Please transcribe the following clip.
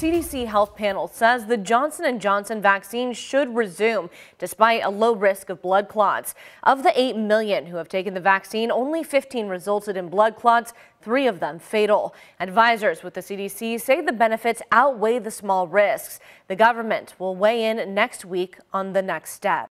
CDC health panel says the Johnson & Johnson vaccine should resume despite a low risk of blood clots. Of the 8 million who have taken the vaccine, only 15 resulted in blood clots, three of them fatal. Advisors with the CDC say the benefits outweigh the small risks. The government will weigh in next week on the next step.